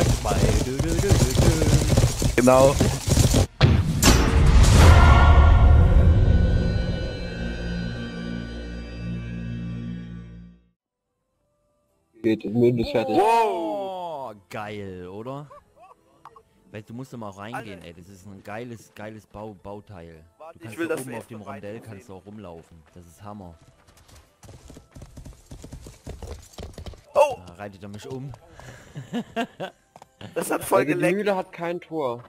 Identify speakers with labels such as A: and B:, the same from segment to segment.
A: Weinberg 2. Dö, dö, dö, dö, dö.
B: Genau.
C: Geht, Müll ist fertig.
A: Oh, geil, oder? Weißt du, musst da mal reingehen, ey. Das ist ein geiles, geiles Bau Bauteil. Du
B: ich
A: kannst
B: will
A: da
B: das
A: oben auf dem Rondell kannst du auch rumlaufen. Das ist Hammer.
B: Oh,
A: Da reitet er mich um.
B: das hat voll
C: Also die
B: geleckt.
C: Mühle hat kein Tor.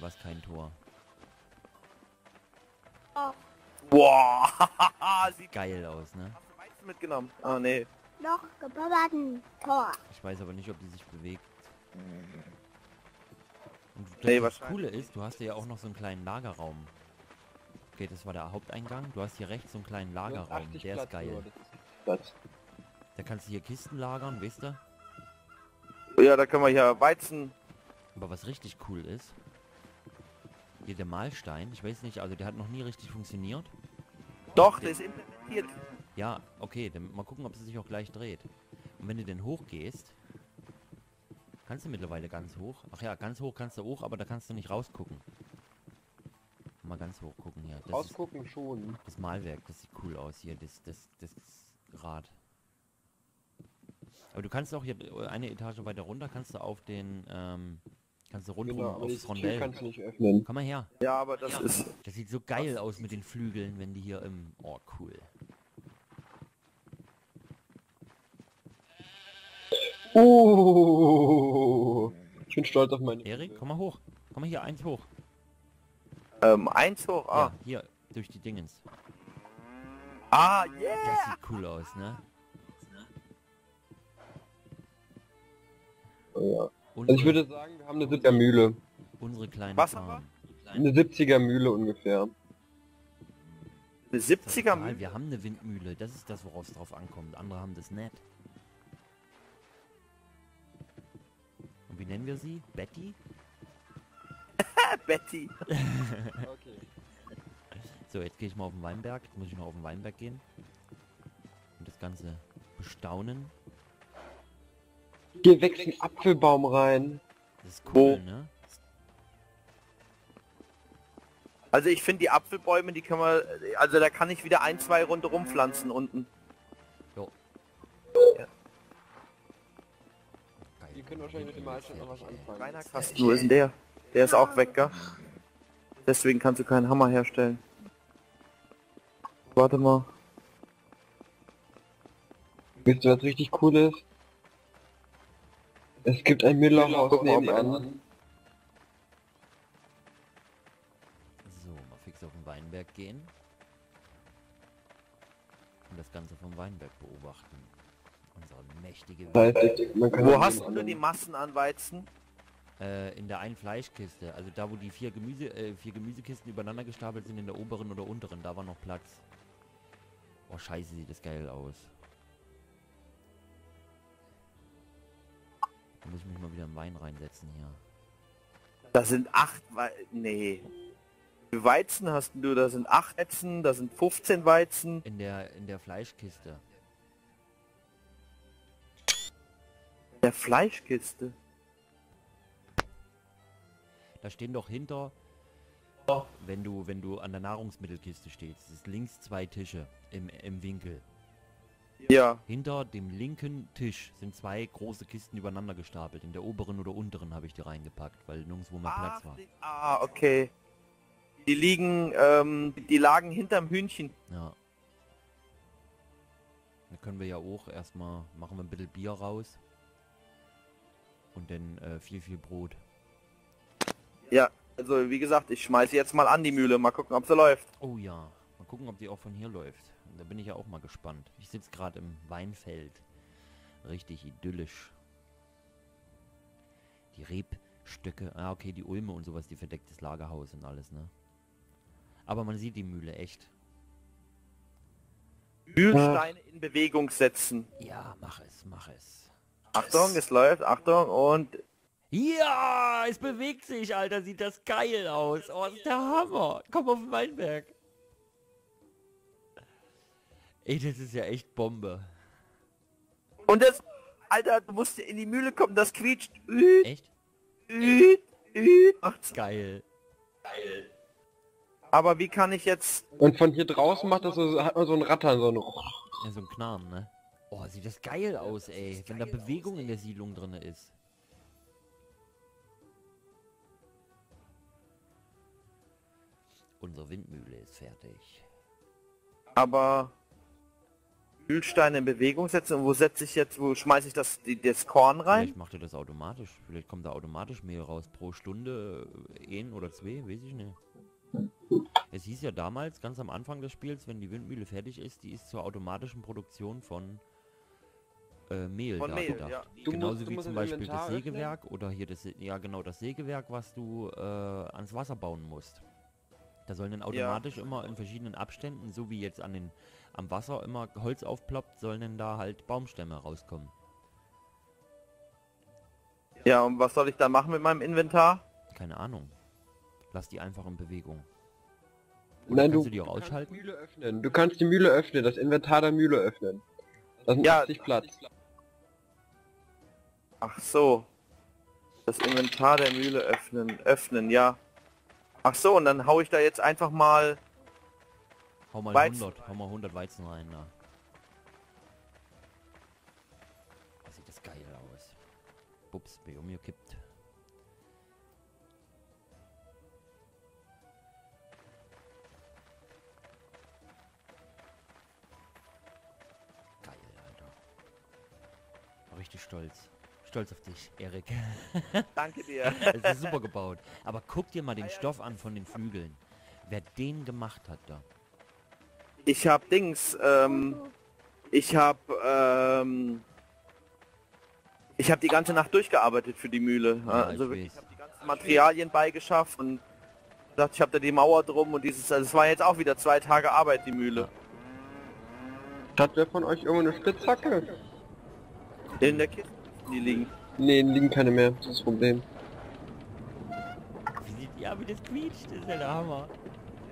A: Was kein Tor.
B: Boah, sieht
A: Geil aus, ne?
B: hast du mitgenommen. Ah, nee.
D: noch gebauerten Tor.
A: Ich weiß aber nicht, ob die sich bewegt. Und das
B: Nee,
A: das Coole ist, du hast hier ja auch noch so einen kleinen Lagerraum. Okay, das war der Haupteingang. Du hast hier rechts so einen kleinen Lagerraum. Der ist geil.
C: nur, ist.
A: Da kannst du hier Kisten lagern, weißt du?
B: Ja, da können wir hier Weizen.
A: Aber was richtig cool ist, hier der Mahlstein, ich weiß nicht, also der hat noch nie richtig funktioniert.
B: Doch, der ist implementiert.
A: Ja, okay, dann mal gucken, ob es sich auch gleich dreht. Und wenn du denn hochgehst, kannst du mittlerweile ganz hoch. Ach ja, ganz hoch kannst du hoch, aber da kannst du nicht rausgucken. Mal ganz hoch gucken hier. Das ist
C: Ausgucken schon.
A: das Malwerk, das sieht cool aus hier, das, das, das Rad. Aber du kannst auch hier äh, eine Etage weiter runter, kannst du auf den, ähm, kannst du rundum
C: Genau,
A: aufs Rondell.
C: kannst du nicht öffnen.
A: Komm mal her.
B: Ja, aber das ist...
A: Das sieht so geil aus mit den Flügeln, wenn die hier im... Oh, cool.
C: Oh, ich bin stolz auf meine
A: Erik, komm mal hoch. Komm mal hier, eins hoch.
B: Ähm, eins hoch. Ah,
A: Ja, hier, durch die Dingens.
B: ah
A: Das
B: yeah.
A: sieht cool aus, ne?
C: Ja.
A: Und
C: Also ich würde sagen, wir haben eine 70er Mühle.
A: unsere kleine
B: Was haben
A: Farm.
C: Eine 70er Mühle ungefähr.
B: Eine
A: Das ist
B: 70er
A: egal,
B: Mühle.
A: Wir haben eine Windmühle, das ist das, worauf es drauf ankommt. Andere haben das nicht. Und wie nennen wir sie? Betty?
B: Betty.
C: Okay.
A: So, jetzt gehe ich mal auf den Weinberg. Jetzt muss ich noch auf den Weinberg gehen. Und das Ganze bestaunen.
C: Hier wächst ein Apfelbaum rein.
A: Das ist cool,
B: Wo?
A: ne?
B: Also ich finde die Apfelbäume, die kann man... Also da kann ich wieder ein, zwei rundherum pflanzen unten.
A: Jo.
B: Ja.
C: Ihr könnt wahrscheinlich mit dem Malstein noch was anfangen.
B: Kleiner Kasten. Wo ist denn der? Der ist auch weg, gell? Deswegen kannst du keinen Hammer herstellen. Warte mal.
C: Wisst ihr, was richtig cool ist? Es gibt ein Müllerhaus nebenan.
A: So, mal fix auf den Weinberg gehen. Und das Ganze vom Weinberg beobachten. Unsere mächtige
B: Wo hast du die
C: anderen-
B: Massen an Weizen?
A: äh, in der einen Fleischkiste. Also da, wo die vier, Gemüse, äh, vier Gemüsekisten übereinander gestapelt sind, in der oberen oder unteren, da war noch Platz. Oh, scheiße, sieht das geil aus. Da muss ich mich mal wieder im Wein reinsetzen hier.
B: Da sind acht Wei Nee. Wie Weizen hast du? Da sind acht Weizen, da sind 15 Weizen.
A: In der, in der Fleischkiste.
B: Der Fleischkiste.
A: Da stehen doch hinter, wenn du, wenn du an der Nahrungsmittelkiste stehst, es ist links zwei Tische im, im Winkel.
B: Ja.
A: Hinter dem linken Tisch sind zwei große Kisten übereinander gestapelt. In der oberen oder unteren habe ich die reingepackt, weil nirgendwo mehr
B: Ah,
A: Platz war.
B: die- ah, okay. Die liegen, ähm, die lagen hinterm Hühnchen.
A: Ja. Da können wir ja auch erstmal, machen wir ein bisschen Bier raus. Und dann äh, viel, viel Brot.
B: Ja, also wie gesagt, ich schmeiße jetzt mal an die Mühle, mal gucken, ob sie läuft.
A: Oh ja, mal gucken, ob die auch von hier läuft. Da bin ich ja auch mal gespannt. Ich sitze gerade im Weinfeld. Richtig idyllisch. Die Rebstöcke, ah okay, die Ulme und sowas, die verdeckt das Lagerhaus und alles, ne? Aber man sieht die Mühle echt.
B: Mühlsteine in Bewegung setzen.
A: Ja, mach es, mach es.
B: Achtung, es läuft, Achtung und
A: Ja, es bewegt sich, Alter, sieht das geil aus. Oh, ist der Hammer. Komm auf den Weinberg. Ey, das ist ja echt Bombe.
B: und es Alter, du musst in die Mühle kommen, das quietscht. Üt,
A: Echt?
B: üt, üt. Macht's.
A: Geil.
B: Aber wie kann ich jetzt...
C: Und von hier draußen macht das so, hat man so ein Rattern, so ein...
A: Ja, so ein Knarren, ne? Oh, sieht das geil aus, ey. Wenn da Bewegung in der Siedlung drin ist. Unsere Windmühle ist fertig.
B: Aber... Mühlsteine in Bewegung setzen und wo setze ich jetzt, wo schmeiße ich das, die, das Korn rein?
A: Vielleicht macht er das automatisch. Vielleicht kommt da automatisch Mehl raus pro Stunde. äh, Ein oder zwei, weiß ich nicht. Es hieß ja damals, ganz am Anfang des Spiels, wenn die Windmühle fertig ist, die ist zur automatischen Produktion von äh, Mehl
B: Von
A: da
B: Mehl,
A: gedacht.
B: ja.
C: Du
A: Genauso
C: musst-
A: wie zum Beispiel das
C: Inventar öffnen.
A: Sägewerk oder hier das, ja genau, das Sägewerk, was du äh, ans Wasser bauen musst. Da sollen dann automatisch immer in verschiedenen Abständen, so wie jetzt an den, am Wasser immer Holz aufploppt, sollen dann da halt Baumstämme rauskommen.
B: Ja, und was soll ich dann machen mit meinem Inventar?
A: Keine Ahnung. Lass die einfach in Bewegung.
C: Nein,
A: kannst
C: du,
A: du die auch
C: kannst
A: ausschalten?
C: die Mühle öffnen. Du kannst die Mühle öffnen, das Inventar der Mühle öffnen. Das
B: Ja,
C: 80 Platz.
B: Ach so. Das Inventar der Mühle öffnen, öffnen, ja. Ach so, und dann hau ich da jetzt einfach mal...
A: Hau mal
B: Weizen
A: 100, hau mal 100 Weizen rein da. Da sieht das geil aus. Bups, Beomio kippt. Geil, Alter. Richtig stolz. Stolz auf dich, Erik.
B: Danke dir.
A: Es ist super gebaut. Aber guck dir mal den Stoff an von den Flügeln. Wer den gemacht hat da.
B: Ich hab Dings, ähm... Ich hab, ähm... Ich habe die ganze Nacht durchgearbeitet für die Mühle.
A: Ja,
B: also
A: ich
B: wirklich, ich habe die ganzen Materialien beigeschafft und gesagt, ich habe da die Mauer drum und dieses, also es war jetzt auch wieder zwei Tage Arbeit, die Mühle.
C: Hat wer von euch irgendwo eine Spitzhacke?
B: In der Kiste die liegen.
C: Nee, liegen keine mehr, das ist das Problem.
A: Ja, wie das quietscht, ist ja der Hammer.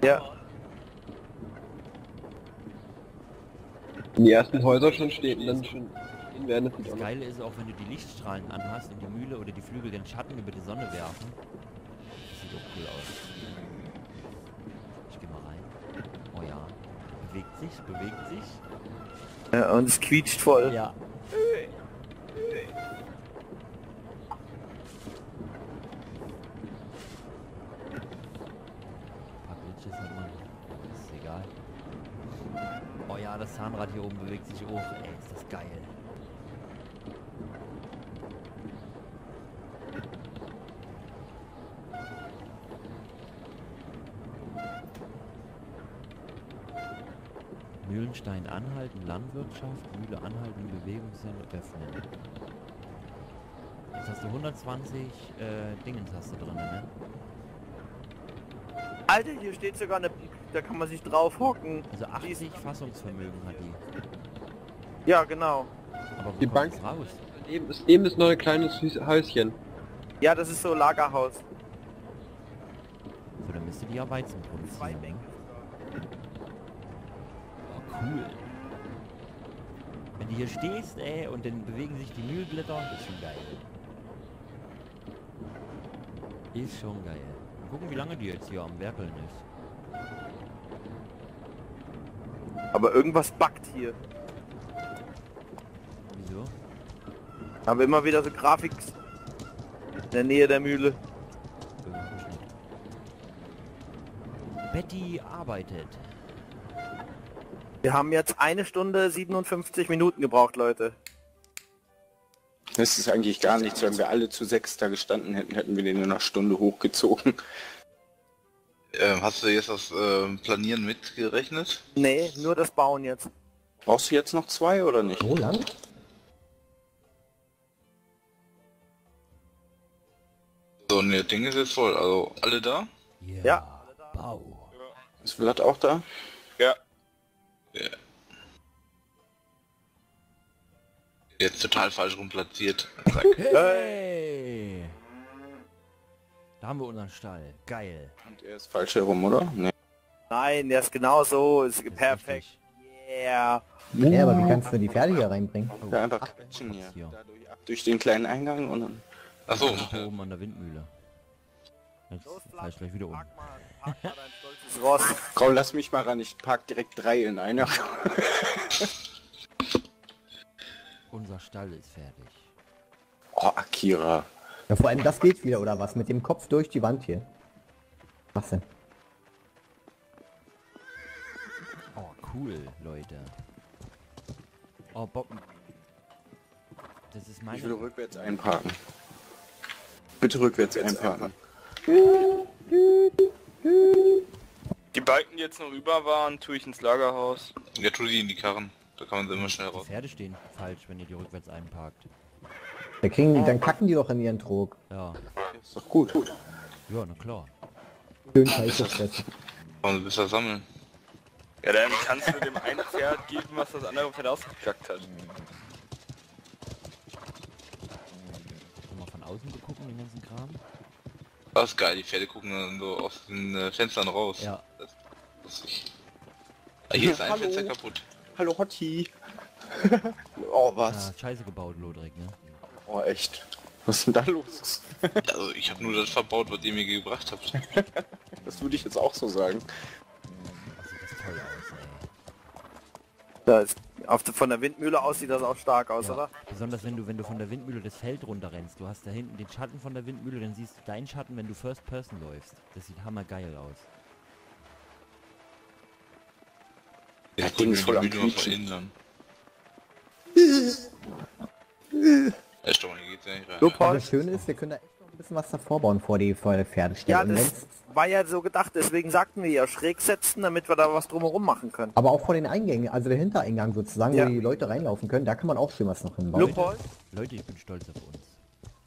B: Ja.
C: Wenn die ersten Häuser schon stehen, dann schon in werden das
A: Das. Geile ist auch, wenn du die Lichtstrahlen anhast und die Mühle oder die Flügel den Schatten über die Sonne werfen. Das sieht auch cool aus. Ich geh mal rein. Oh ja. Bewegt sich, bewegt sich.
B: ja und es quietscht voll.
A: Ja. Ein paar Glitches hat man. Ist egal. Oh ja, das Zahnrad hier oben bewegt sich hoch. Ey, ist das geil. Mühlenstein anhalten, Landwirtschaft, Mühle anhalten, Bewegungssende öffnen. Jetzt hast du 120 äh, Dingens hast du drin, ne?
B: Alter, hier steht sogar eine, da kann man sich drauf hocken.
A: Also 80 Fassungsvermögen hat die.
B: Ja, genau.
A: Aber wo
C: Die Bank-
A: raus?
C: Neben ist, neben ist noch ein kleines Häuschen.
B: Ja, das ist so Lagerhaus.
A: So, dann müsste die ja Weizen produzieren. Ne? Oh, cool. Wenn du hier stehst, ey, und dann bewegen sich die Mühlblätter, ist schon geil. Ist schon geil. Mal gucken, wie lange die jetzt hier am Werkeln ist.
B: Aber irgendwas backt hier.
A: Wieso?
B: Aber immer wieder so Grafik in der Nähe der Mühle.
A: Betty arbeitet.
B: Wir haben jetzt eine Stunde 57 Minuten gebraucht, Leute.
E: Das ist eigentlich gar nichts. Wenn wir alle zu sechs da gestanden hätten, hätten wir den in einer Stunde hochgezogen.
F: Ähm, hast du jetzt das ähm, Planieren mitgerechnet?
B: Nee, nur das Bauen jetzt.
E: Brauchst du jetzt noch zwei oder nicht?
G: So lang?
F: So, ne, Ding ist jetzt voll. Also, alle da?
A: Yeah.
B: Ja.
A: Bau.
E: Ist Vlad auch da?
F: Ja. Jetzt total falsch rum platziert. Zack.
A: Hey! Da haben wir unseren Stall. Geil.
E: Und er ist falsch herum, oder? Nee.
B: Nein, der ist genau so, ist
A: Das ist
B: perfekt.
A: richtig.
B: Yeah.
G: Ja, aber wie kannst du die Pferde hier reinbringen?
E: Ja, einfach quetschen hier.
A: hier.
E: Dadurch ab durch den kleinen Eingang und dann...
F: Achso,
A: Da oben an der Windmühle. Jetzt fahr ich gleich wieder um.
E: Raul, lass mich mal ran, ich park direkt drei in einer.
A: Unser Stall ist fertig.
E: Oh, Akira.
G: Ja, vor allem das geht wieder, oder was? Mit dem Kopf durch die Wand hier. Was denn?
A: Oh, cool, Leute. Oh, Bob. Das ist
E: Ich will rückwärts einparken. Bitte rückwärts einparken.
H: Die Balken, die jetzt noch über waren, tue ich ins Lagerhaus.
F: ja, tu die in die Karren. Da kann man sie immer schnell
A: Die
F: raus.
A: Pferde stehen falsch, wenn ihr die rückwärts einparkt.
G: Da kriegen, dann kacken die doch in ihren Trog.
A: Ja.
E: Ist doch gut.
A: Ja, na klar.
G: Schön Scheiße fressen.
F: Kann man besser sammeln.
H: Ja, dann kannst du dem einen Pferd geben, was das andere Pferd ausgekackt hat.
A: Mal von außen geguckt, den ganzen Kram?
F: Das ist geil, die Pferde gucken dann so aus den äh, Fenstern raus.
A: Ja.
F: Das, das ist... Ah, hier ist ein
E: Hallo.
F: Fenster kaputt.
E: Hallo Hotti. oh, was?
A: Ah, scheiße gebaut, Lodrik, ne?
E: Oh, echt. Was ist denn da los?
F: Also ich habe nur das verbaut, was ihr mir gebracht habt.
E: Das würde ich jetzt auch so sagen.
A: Das.
B: Da ist, auf, der- von der Windmühle aus sieht das auch stark aus,
A: Ja.
B: oder?
A: Besonders wenn du, wenn du von der Windmühle das Feld runterrennst. Du hast da hinten den Schatten von der Windmühle, dann siehst du deinen Schatten, wenn du First Person läufst. Das sieht hammergeil aus.
F: Der
E: Das Ding ist voll am Quietschen.
F: Ja, ja nicht rein.
G: Und
B: Lupol?
G: das Schöne ist, wir können da echt noch ein bisschen was davor bauen vor die, vor die Pferdestelle.
B: Ja, das war ja so gedacht, deswegen sagten wir ja schräg setzen, damit wir da was drumherum machen können.
G: aber auch vor den Eingängen, also der Hintereingang sozusagen,
B: Ja.
G: wo die Leute reinlaufen können, da kann man auch schön was noch hinbauen.
B: Lupold?
A: Leute, ich bin stolz auf uns.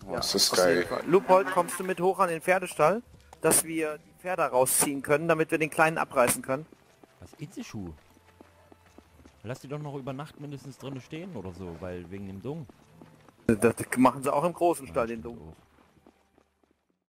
E: Oh, das ist geil.
B: Lupold, kommst du mit hoch an den Pferdestall, dass wir die Pferde rausziehen können, damit wir den kleinen abreißen können?
A: Was Itzischuh? Lass die doch noch über Nacht mindestens drinne stehen oder so, weil wegen dem Dung.
B: Das machen sie auch im großen Stall,